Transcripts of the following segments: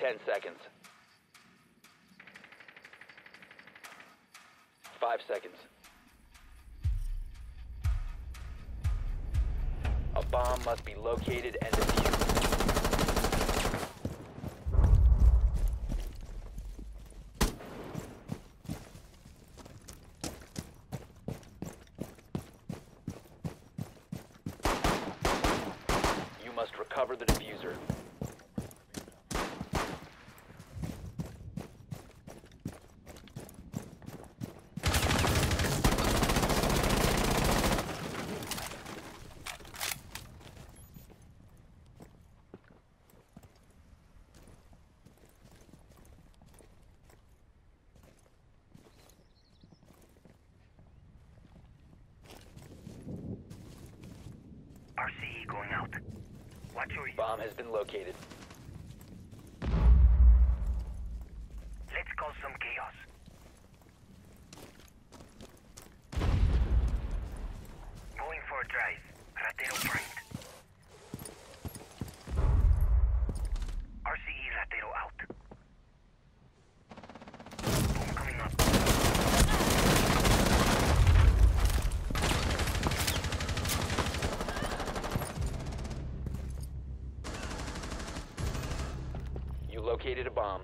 Ten seconds. Five seconds. A bomb must be located and defused. You must recover the defuser. Bomb has been located. Let's cause some chaos. Going for a drive. Ratero primed. Located a bomb.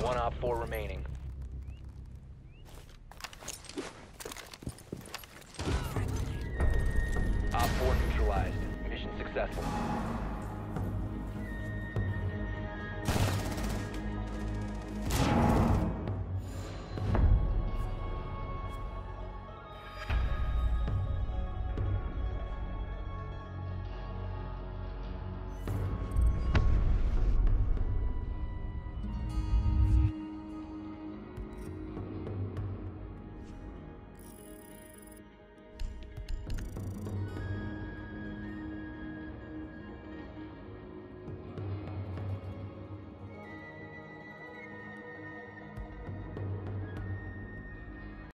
One op four remaining. Op four neutralized. Mission successful.